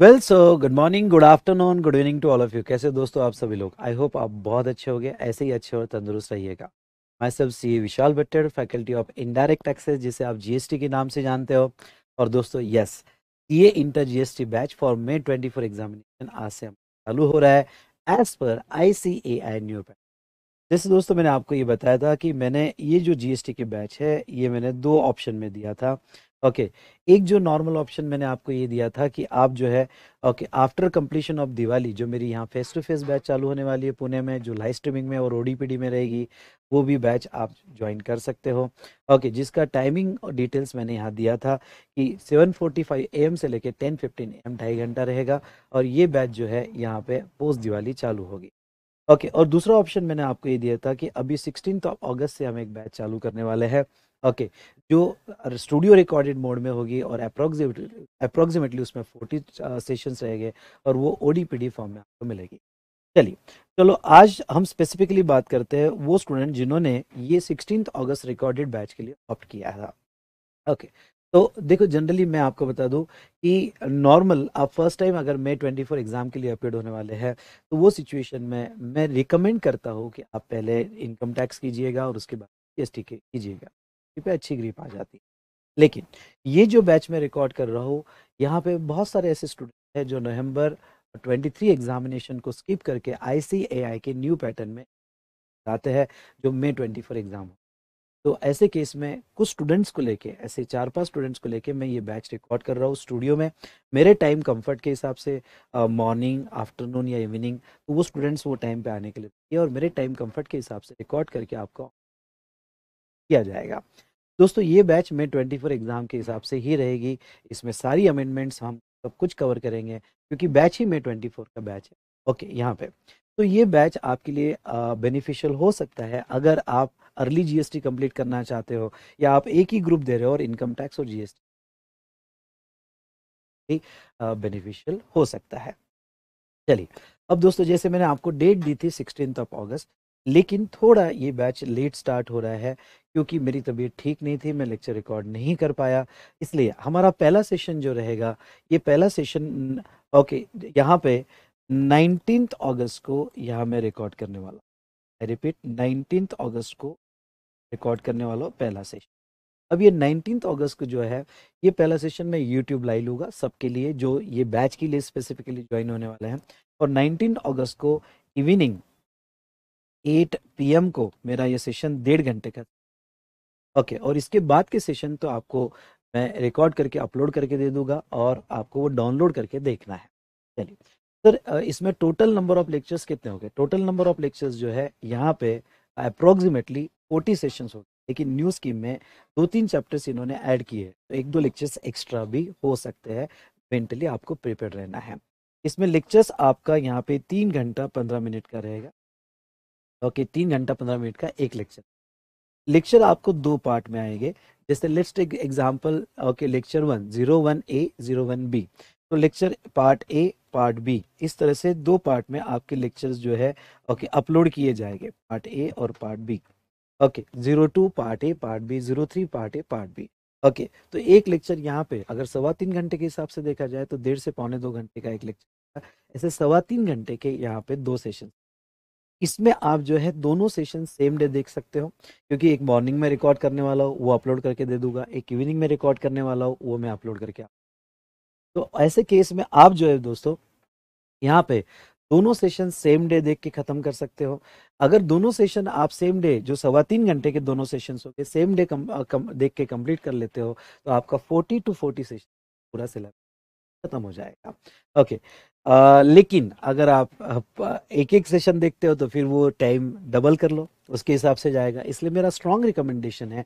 Well so good morning good afternoon good evening to all of you कैसे दोस्तों, आप सभी लोग? आई होप आप बहुत अच्छे हो ऐसे ही अच्छे और तंदुरुस्त रहिएगा। मैं सब सी Vishal Bhattar faculty of indirect taxes जिसे आप जीएसटी के नाम से जानते हो। और दोस्तों यस ये inter GST batch for May twenty four examination आज से चालू हो रहा है as per I C A I knew batch जैसे दोस्तों, मैंने आपको ये बताया था कि मैंने ये जो जीएसटी की बैच है, ये मैंने दो ऑप्शन में दिया था। Okay okay. एक जो नॉर्मल ऑप्शन मैंने आपको ये दिया था कि आप जो है okay after completion of Diwali जो मेरी यहाँ फेस टू फेस बैच चालू होने वाली है पुणे में जो लाइव स्ट्रीमिंग में और ओडीपीडी में रहेगी वो भी बैच आप ज्वाइन कर सकते हो। ओके okay, जिसका टाइमिंग और डिटेल्स मैंने यहाँ दिया था कि 7:45 एम से लेकर 10:15 एम ढाई घंटा रहेगा और ये बैच जो है यहाँ पे पोस्ट दिवाली चालू होगी। ओके okay, और दूसरा ऑप्शन मैंने आपको ये दिया था कि अभी सिक्सटीन ऑफ़ अगस्त से हम एक बैच चालू करने वाले हैं। ओके, जो स्टूडियो रिकॉर्डेड मोड में होगी और अप्रोक्सीमेटली अप्रोक्सीमेटली उसमें फोर्टी सेशंस रहेंगे और वो ओडीपीडी फॉर्म में आपको मिलेगी। चलिए, चलो आज हम स्पेसिफिकली बात करते हैं वो स्टूडेंट जिन्होंने ये सिक्सटीन अगस्त रिकॉर्डेड बैच के लिए ऑप्ट किया था। ओके तो देखो जनरली मैं आपको बता दूँ कि नॉर्मल आप फ़र्स्ट टाइम अगर मे 24 एग्ज़ाम के लिए अपेड होने वाले हैं तो वो सिचुएशन में मैं रिकमेंड करता हूँ कि आप पहले इनकम टैक्स कीजिएगा और उसके बाद टी कीजिएगा। पे अच्छी ग्रिप आ जाती है। लेकिन ये जो बैच में रिकॉर्ड कर रहा हूँ, यहाँ पे बहुत सारे ऐसे स्टूडेंट हैं जो नवंबर 23 एग्जामिनेशन को स्किप करके आईसीएआई के न्यू पैटर्न में आते हैं, जो मे 24 एग्ज़ाम हो। तो ऐसे केस में कुछ स्टूडेंट्स को लेके, ऐसे चार पाँच स्टूडेंट्स को लेके मैं ये बैच रिकॉर्ड कर रहा हूँ स्टूडियो में। मेरे टाइम कंफर्ट के हिसाब से मॉर्निंग आफ्टरनून या इवनिंग तो वो स्टूडेंट्स वो टाइम पे आने के लिए और मेरे टाइम कंफर्ट के हिसाब से रिकॉर्ड करके आपको किया जाएगा। दोस्तों, ये बैच में ट्वेंटी फोर एग्ज़ाम के हिसाब से ही रहेगी। इसमें सारी अमेंडमेंट्स हम सब कुछ कवर करेंगे, क्योंकि बैच ही में ट्वेंटी फोर का बैच है। ओके, यहाँ पे। तो ये बैच आपके लिए बेनिफिशियल हो सकता है अगर आप अर्ली जीएसटी कंप्लीट करना चाहते हो या आप एक ही ग्रुप दे रहे हो और इनकम टैक्स और जीएसटी बेनिफिशियल हो सकता है। चलिए, अब दोस्तों, जैसे मैंने आपको डेट दी थी सिक्सटीन ऑफ़ अगस्त लेकिन थोड़ा ये बैच लेट स्टार्ट हो रहा है क्योंकि मेरी तबीयत ठीक नहीं थी, मैं लेक्चर रिकॉर्ड नहीं कर पाया। इसलिए हमारा पहला सेशन जो रहेगा, ये पहला सेशन ओके, यहाँ पे नाइनटीन अगस्त को यहाँ मैं रिकॉर्ड करने वाला आई रिपीट नाइनटीन अगस्त को रिकॉर्ड करने वाला पहला सेशन। अब ये नाइनटीन अगस्त को जो है, ये पहला सेशन मैं यूट्यूब लाइव लूँगा सबके लिए, जो ये बैच के लिए स्पेसिफिकली ज्वाइन होने वाले हैं। और नाइनटीन अगस्त को इवनिंग एट पीएम को मेरा ये सेशन डेढ़ घंटे का ओके और इसके बाद के सेशन तो आपको मैं रिकॉर्ड करके अपलोड करके दे दूँगा और आपको वो डाउनलोड करके देखना है। चलिए सर इसमें टोटल नंबर ऑफ़ लेक्चर्स कितने हो गए? टोटल नंबर ऑफ़ लेक्चर्स जो है, यहाँ पे अप्रोक्सीमेटली फोर्टी सेशंस हो लेकिन न्यू स्कीम में दो तीन चैप्टर्स इन्होंने ऐड किए तो एक दो लेक्चर्स एक्स्ट्रा भी हो सकते हैं मेंटली आपको प्रिपेयर रहना है। इसमें लेक्चर्स आपका यहाँ पे तीन घंटा पंद्रह मिनट का रहेगा। ओके, तीन घंटा पंद्रह मिनट का एक लेक्चर। लेक्चर आपको दो पार्ट में आएँगे। जैसे let's take example okay, lecture one zero one A zero one B तो lecture part A part B इस तरह से दो पार्ट में आपके लेक्चर्स जो है, ओके, अपलोड किए जाएँगे, पार्ट ए और part B okay zero two part A part B zero three part A part B okay तो एक लेक्चर यहाँ पे, अगर सवा तीन घंटे के हिसाब से देखा जाए तो डेढ़ से पौने दो घंटे का एक लेक्चर। ऐसे सवा तीन घंटे के यहाँ पे दो सेशन इसमें आप जो है दोनों सेशन सेम डे देख सकते हो क्योंकि एक मॉर्निंग में रिकॉर्ड करने वाला हो वो अपलोड करके दे दूँगा एक इवनिंग में रिकॉर्ड करने वाला हो वो मैं अपलोड करके तो ऐसे केस में आप जो है दोस्तों यहाँ पे दोनों सेशन सेम डे देख के खत्म कर सकते हो। अगर दोनों सेशन आप सेम डे जो सवा तीन घंटे के दोनों सेशन हो गए सेम डे कम, कम, देख के कंप्लीट कर लेते हो तो आपका फोर्टी टू फोर्टी सेशन पूरा सिलेबस खत्म हो जाएगा। ओके आ, लेकिन अगर आप एक एक सेशन देखते हो तो फिर वो टाइम डबल कर लो। उसके हिसाब से जाएगा। इसलिए मेरा स्ट्रॉन्ग रिकमेंडेशन है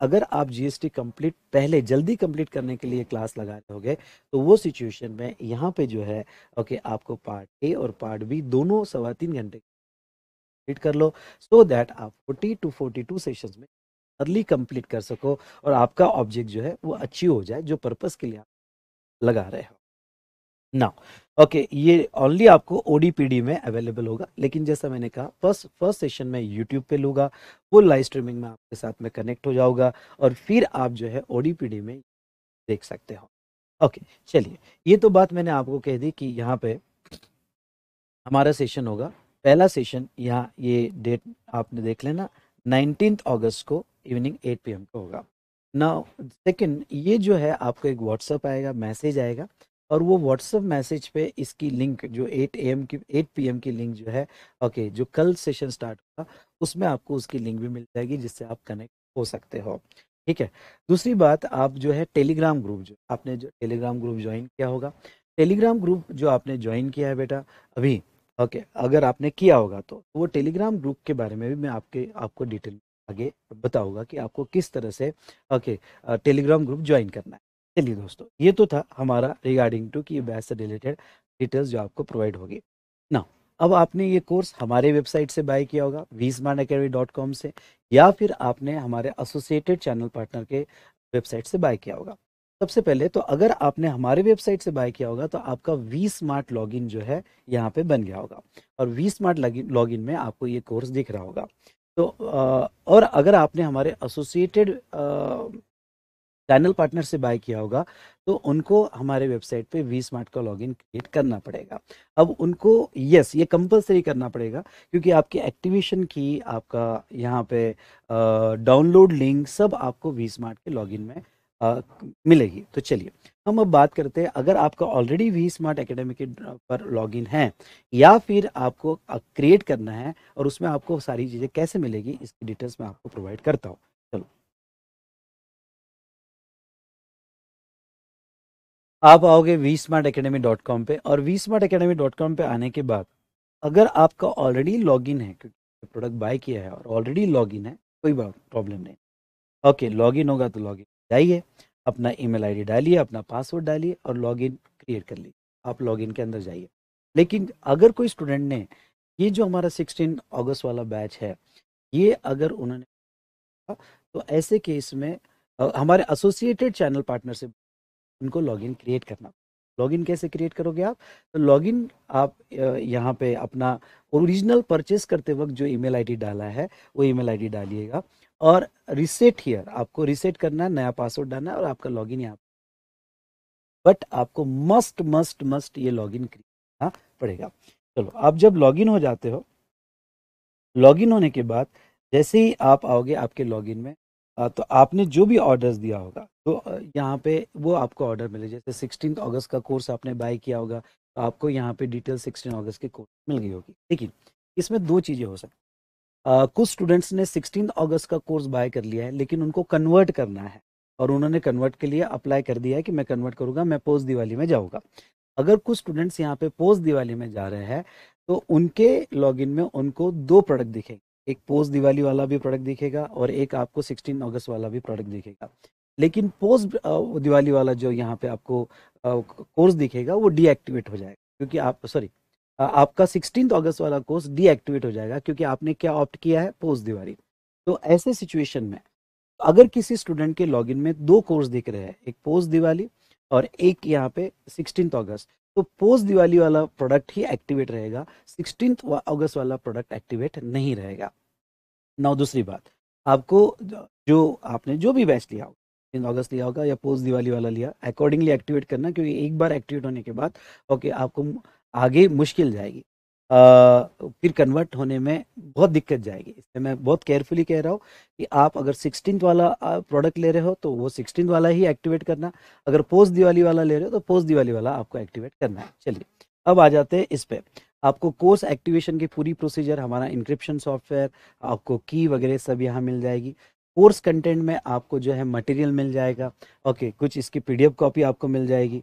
अगर आप जीएसटी कंप्लीट पहले जल्दी कंप्लीट करने के लिए क्लास लगा रहे तो वो सिचुएशन में यहाँ पे जो है ओके आपको पार्ट ए और पार्ट बी दोनों सवा तीन घंटे कंप्लीट कर लो सो so दैट आप 40 टू 42 सेशन में अर्ली कंप्लीट कर सको और आपका ऑब्जेक्ट जो है वो अच्छी हो जाए जो पर्पस के लिए आप लगा रहे हो। ना ओके ये ओनली आपको ओडीपीडी में अवेलेबल होगा, लेकिन जैसा मैंने कहा फ़र्स्ट फ़र्स्ट सेशन में यूट्यूब पे लूँगा, वो लाइव स्ट्रीमिंग में आपके साथ में कनेक्ट हो जाऊँगा, और फिर आप जो है ओडीपीडी में देख सकते हो। ओके चलिए, ये तो बात मैंने आपको कह दी कि यहाँ पे हमारा सेशन होगा। पहला सेशन यहाँ ये डेट आपने देख लेना नाइनटीन अगस्त को इवनिंग एट पी को होगा। ना सेकंड ये जो है आपको एक व्हाट्सअप आएगा मैसेज आएगा और वो व्हाट्सअप मैसेज पे इसकी लिंक जो 8 एम की 8 पीएम की लिंक जो है ओके जो कल सेशन स्टार्ट होगा उसमें आपको उसकी लिंक भी मिल जाएगी जिससे आप कनेक्ट हो सकते हो। ठीक है? दूसरी बात, आप जो है टेलीग्राम ग्रुप जो, आपने जो टेलीग्राम ग्रुप ज्वाइन किया होगा। टेलीग्राम ग्रुप जो आपने ज्वाइन किया है बेटा, अभी ओके अगर आपने किया होगा तो वो टेलीग्राम ग्रुप के बारे में भी मैं आपके, आपको डिटेल आगे बताऊँगा कि आपको किस तरह से ओके टेलीग्राम ग्रुप ज्वाइन करना है। चलिए दोस्तों, ये तो था हमारा रिगार्डिंग टू कि बैच से रिलेटेड डिटेल्स जो आपको प्रोवाइड होगी। ना अब आपने ये कोर्स हमारे वेबसाइट से बाय किया होगा वी से, या फिर आपने हमारे एसोसिएटेड चैनल पार्टनर के वेबसाइट से बाय किया होगा। सबसे पहले तो अगर आपने हमारे वेबसाइट से बाय किया होगा तो आपका वी स्मार्ट लॉगिन जो है यहाँ पे बन गया होगा, और वी स्मार्ट लॉगिन में आपको ये कोर्स दिख रहा होगा। तो और अगर आपने हमारे एसोसिएटेड चैनल पार्टनर से बाय किया होगा तो उनको हमारे वेबसाइट पे वी स्मार्ट का लॉगिन क्रिएट करना पड़ेगा। अब उनको यस ये कंपलसरी करना पड़ेगा क्योंकि आपकी एक्टिवेशन की आपका यहाँ पे डाउनलोड लिंक सब आपको वी स्मार्ट के लॉगिन में आ, मिलेगी। तो चलिए हम अब बात करते हैं अगर आपका ऑलरेडी वी स्मार्ट एकेडमी के पर लॉगिन है या फिर आपको क्रिएट करना है और उसमें आपको सारी चीज़ें कैसे मिलेगी इसकी डिटेल्स मैं आपको प्रोवाइड करता हूँ। चलो। आप आओगे V smart academy dot com पर और V smart academy dot com पर आने के बाद अगर आपका ऑलरेडी लॉगिन है, क्योंकि प्रोडक्ट बाय किया है और ऑलरेडी लॉगिन है, कोई बात प्रॉब्लम नहीं। ओके लॉगिन होगा तो लॉगिन जाइए, अपना ईमेल आईडी डालिए, अपना पासवर्ड डालिए और लॉगिन क्रिएट कर लीजिए। आप लॉगिन के अंदर जाइए। लेकिन अगर कोई स्टूडेंट ने, ये जो हमारा सिक्सटीन अगस्त वाला बैच है, ये अगर उन्होंने तो ऐसे केस में हमारे एसोसिएटेड चैनल पार्टनर से उनको लॉगिन क्रिएट करना। लॉगिन कैसे क्रिएट करोगे आप? तो लॉगिन आप यहाँ पे अपना ओरिजिनल परचेस करते वक्त जो ईमेल आईडी डाला है, वो ईमेल आईडी डालिएगा। और रिसेट हियर आपको रिसेट करना है, नया पासवर्ड डालना है और आपका लॉगिन यहाँ बट आपको मस्ट मस्ट मस्ट ये लॉगिन करना पड़ेगा। चलो, आप जब लॉगिन हो जाते हो लॉगिन होने के बाद जैसे ही आप आओगे आपके लॉगिन में तो आपने जो भी ऑर्डर्स दिया होगा तो यहाँ पे वो आपको ऑर्डर मिले। जैसे सिक्सटीन अगस्त का कोर्स आपने बाय किया होगा तो आपको यहाँ पे डिटेल सिक्सटीन अगस्त के कोर्स मिल गई होगी। लेकिन इसमें दो चीज़ें हो सकती कुछ स्टूडेंट्स ने सिक्सटीन अगस्त का कोर्स बाय कर लिया है, लेकिन उनको कन्वर्ट करना है और उन्होंने कन्वर्ट के लिए अप्लाई कर दिया है कि मैं कन्वर्ट करूँगा, मैं पोस्ट दिवाली में जाऊँगा। अगर कुछ स्टूडेंट्स यहाँ पे पोस्ट दिवाली में जा रहे हैं तो उनके लॉगिन में उनको दो प्रोडक्ट दिखेंगे। एक पोस्ट दिवाली वाला भी प्रोडक्ट दिखेगा और एक आपको सिक्सटीन अगस्त वाला भी प्रोडक्ट दिखेगा। लेकिन पोस्ट दिवाली वाला जो यहाँ पे आपको कोर्स दिखेगा, वो डीएक्टिवेट हो जाएगा। क्योंकि आप सॉरी आपका सिक्सटीन अगस्त वाला कोर्स डीएक्टिवेट हो जाएगा क्योंकि आपने क्या ऑप्ट किया है पोस्ट दिवाली। तो ऐसे सिचुएशन में, अगर किसी स्टूडेंट के लॉगिन में दो कोर्स दिख रहे हैं, एक पोस्ट दिवाली और एक यहाँ पे सिक्सटीन अगस्त तो पोस्ट दिवाली वाला प्रोडक्ट ही एक्टिवेट रहेगा। सिक्सटीन अगस्त वाला प्रोडक्ट एक्टिवेट नहीं रहेगा। नौ दूसरी बात, आपको जो आपने जो भी बैच लिया होगा अगस्त लिया होगा या पोस्ट दिवाली वाला लिया अकॉर्डिंगली एक्टिवेट करना, क्योंकि एक बार एक्टिवेट होने के बाद ओके आपको आगे मुश्किल जाएगी। फिर कन्वर्ट होने में बहुत दिक्कत जाएगी। इसलिए मैं बहुत केयरफुली कह रहा हूँ कि आप अगर सिक्सटीन वाला प्रोडक्ट ले रहे हो तो वो सिक्सटीन वाला ही एक्टिवेट करना। अगर पोस्ट दिवाली वाला ले रहे हो तो पोस्ट दिवाली वाला आपको एक्टिवेट करना है। चलिए, अब आ जाते हैं इस पर आपको कोर्स एक्टिवेशन की पूरी प्रोसीजर हमारा इंक्रिप्शन सॉफ्टवेयर आपको की वगैरह सब यहाँ मिल जाएगी। कोर्स कंटेंट में आपको जो है मटेरियल मिल जाएगा। ओके कुछ इसकी पीडीएफ कॉपी आपको मिल जाएगी।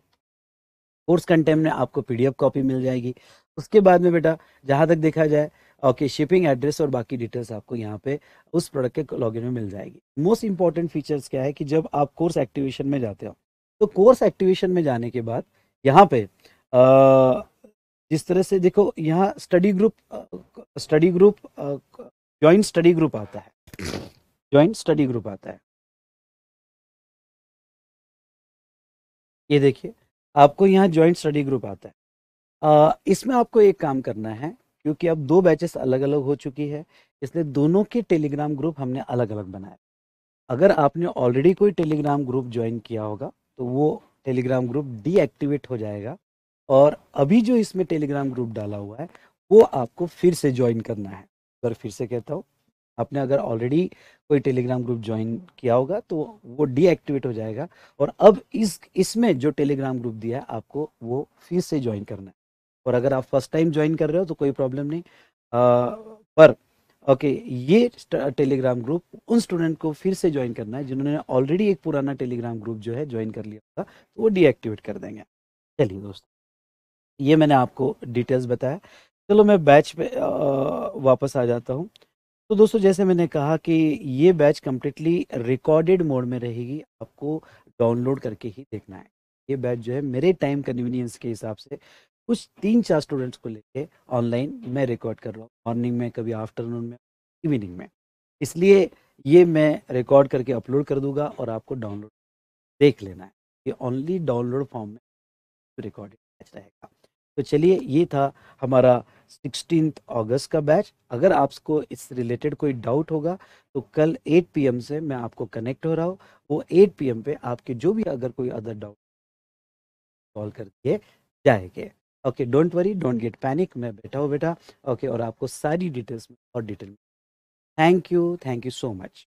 कोर्स कंटेंट में आपको पीडीएफ कॉपी मिल जाएगी। उसके बाद में बेटा जहाँ तक देखा जाए ओके शिपिंग एड्रेस और बाकी डिटेल्स आपको यहाँ पे उस प्रोडक्ट के लॉगिन में मिल जाएगी। मोस्ट इंपॉर्टेंट फीचर्स क्या है कि जब आप कोर्स एक्टिवेशन में जाते हो तो कोर्स एक्टिवेशन में जाने के बाद यहाँ पे आ, जिस तरह से देखो यहाँ study group study group joint study group आता है। ज्वाइंट स्टडी ग्रुप आता है। ये देखिए आपको यहाँ ज्वाइंट स्टडी ग्रुप आता है। आ, इसमें आपको एक काम करना है क्योंकि अब दो बैचेस अलग अलग हो चुकी है इसलिए दोनों के टेलीग्राम ग्रुप हमने अलग अलग बनाए। अगर आपने ऑलरेडी कोई टेलीग्राम ग्रुप ज्वाइन किया होगा तो वो टेलीग्राम ग्रुप डीएक्टिवेट हो जाएगा और अभी जो इसमें टेलीग्राम ग्रुप डाला हुआ है वो आपको फिर से ज्वाइन करना है। अगर फिर से कहता हूँ आपने अगर ऑलरेडी कोई टेलीग्राम ग्रुप ज्वाइन किया होगा तो वो डीएक्टिवेट हो जाएगा। और अब इस इसमें जो टेलीग्राम ग्रुप दिया है आपको वो फिर से ज्वाइन करना है। और अगर आप फ़र्स्ट टाइम ज्वाइन कर रहे हो तो कोई प्रॉब्लम नहीं। आ, पर ओके ये टेलीग्राम ग्रुप उन स्टूडेंट को फिर से ज्वाइन करना है जिन्होंने ऑलरेडी एक पुराना टेलीग्राम ग्रुप जो है ज्वाइन कर लिया था तो वो डीएक्टिवेट कर देंगे। चलिए दोस्तों ये मैंने आपको डिटेल्स बताया। चलो मैं बैच पे वापस आ जाता हूँ। तो दोस्तों, जैसे मैंने कहा कि ये बैच कम्प्लीटली रिकॉर्डेड मोड में रहेगी, आपको डाउनलोड करके ही देखना है। ये बैच जो है, मेरे टाइम कन्वीनियंस के हिसाब से कुछ तीन चार स्टूडेंट्स को लेके ऑनलाइन मैं रिकॉर्ड कर रहा हूँ मॉर्निंग में, कभी आफ्टरनून में इवनिंग में। इसलिए ये मैं रिकॉर्ड करके अपलोड कर दूँगा और आपको डाउनलोड देख लेना है ये ओनली डाउनलोड फॉर्म में रिकॉर्डेड बैच रहेगा। तो चलिए, ये था हमारा सिक्सटीन अगस्त का बैच अगर आपको इस रिलेटेड कोई डाउट होगा तो कल 8 पीएम से मैं आपको कनेक्ट हो रहा हूँ। वो 8 पीएम पे आपके जो भी अगर कोई अदर डाउट कॉल कर दिए जाएँगे। Okay don't worry don't get panic मैं बैठा हूँ बेटा। ओके okay, और आपको सारी डिटेल्स में और डिटेल में thank you thank you so much